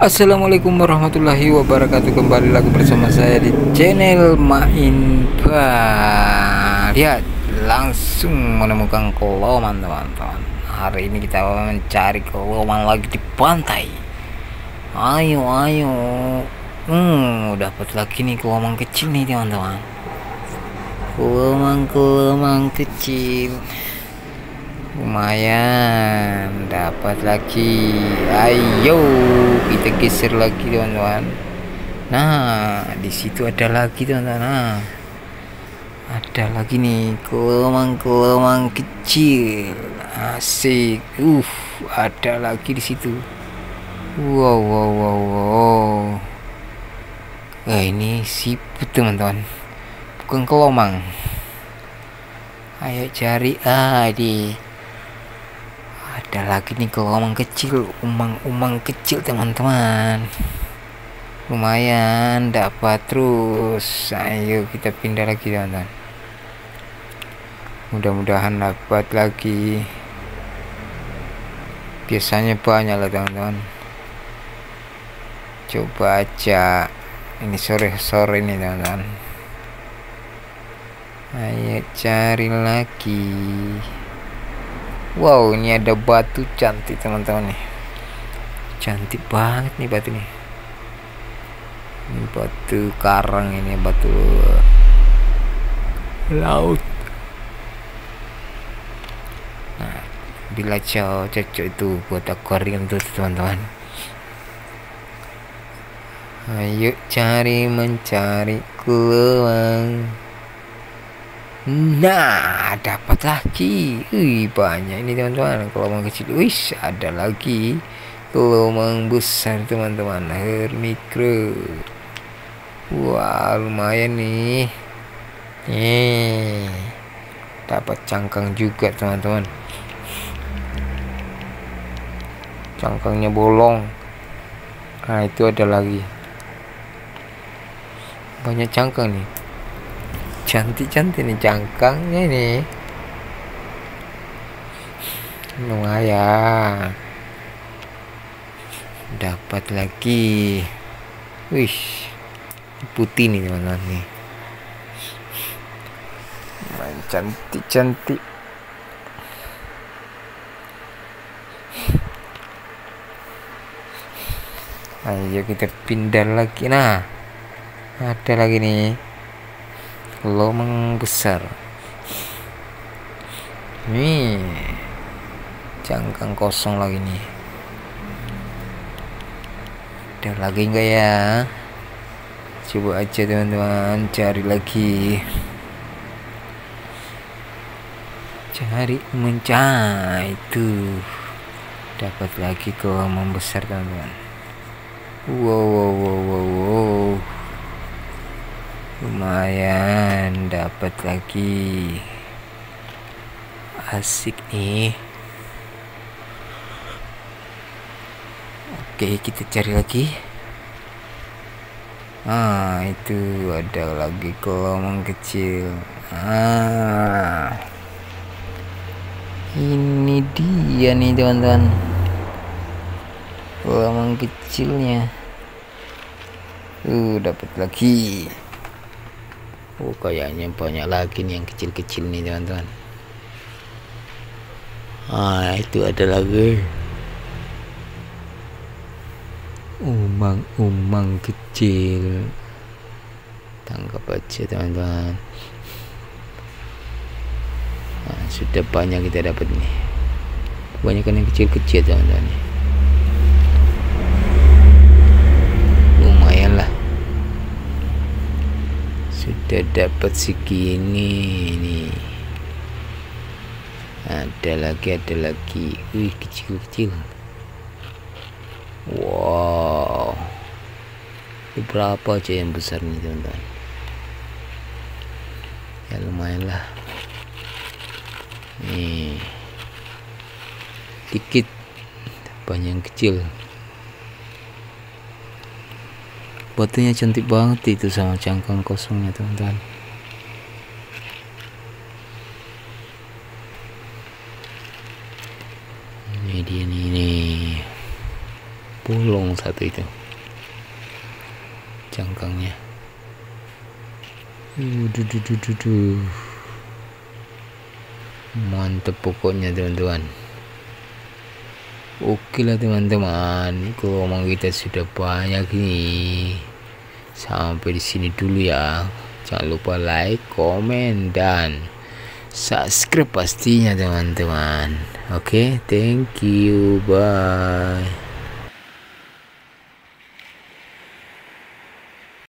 Assalamualaikum warahmatullahi wabarakatuh. Kembali lagi bersama saya di channel Mainba Lihat langsung menemukan keloman teman-teman. Hari ini kita mencari keloman lagi di pantai. Ayo ayo. Hmm dapat lagi nih keloman kecil nih teman-teman. Keloman-keloman kecil lumayan dapat lagi. Ayo kita geser lagi teman-teman nah di situ ada lagi teman-teman nah, ada lagi nih kelemang-kelemang kecil. Asik. Uh ada lagi di situ. Wow wow wow wow. Nah, ini siput teman-teman bukan kelomang ayo cari ah di ada lagi nih umang kecil. Umang-umang kecil teman-teman. Lumayan dapat terus. Ayo kita pindah lagi teman-teman. Mudah-mudahan dapat lagi. Biasanya banyak lah teman-teman. Coba aja. Ini sore-sore ini teman-teman. Ayo cari lagi Wow ini ada batu cantik teman-teman nih. Cantik banget nih batu nih. Ini batu karang ini batu laut. Nah bila cocok itu buat akuarium tuh teman-teman. Ayo cari mencari keluang Nah, dapat lagi. Wih, banyak ini teman-teman. Gelombang kecil. Wih, ada lagi. Gelombang besar teman-teman. Air mikro. Wah, lumayan nih. Nih. Dapat cangkang juga teman-teman. Cangkangnya bolong. Nah, itu ada lagi. Banyak cangkang nih cantik-cantik nih cangkangnya nih lumayan. Dapat lagi. Wih putih nih teman-teman nih. Cantik-cantik. Ayo kita pindah lagi. Nah ada lagi nih lomang besar. Nih cangkang kosong lagi nih. Ada lagi enggak ya? Coba aja teman-teman cari lagi. Cari mencari itu. Dapat lagi lomang besar teman-teman. Wow wow wow, wow. Lumayan dapat lagi. Asik nih. Oke kita cari lagi. Ah itu ada lagi kolom kecil. Ah. Ini dia nih teman-teman. Kolom kecilnya. Uh dapat lagi Oh kayaknya banyak lagi nih yang kecil-kecil nih teman-teman. Ah itu ada lagi. Umang-umang kecil. Tangkap aja teman-teman. Nah, Sudah banyak kita dapat nih. Kebanyakan yang kecil-kecil teman-teman sudah dapat segini nih ada lagi ada lagi. Wih kecil-kecil. Wow. Ini berapa aja yang besar nih teman-teman? Ya lumayan lah. Nih. Dikit. Banyak yang kecil batunya cantik banget itu sama cangkang kosongnya teman-teman. Ini dia nih, nih. bolong satu itu. Cangkangnya. Uduh, mantep pokoknya teman-teman. Oke lah teman-teman. Kalau kita sudah banyak ini sampai di sini dulu ya. Jangan lupa like komen dan subscribe pastinya teman-teman. Oke okay, thank you. Bye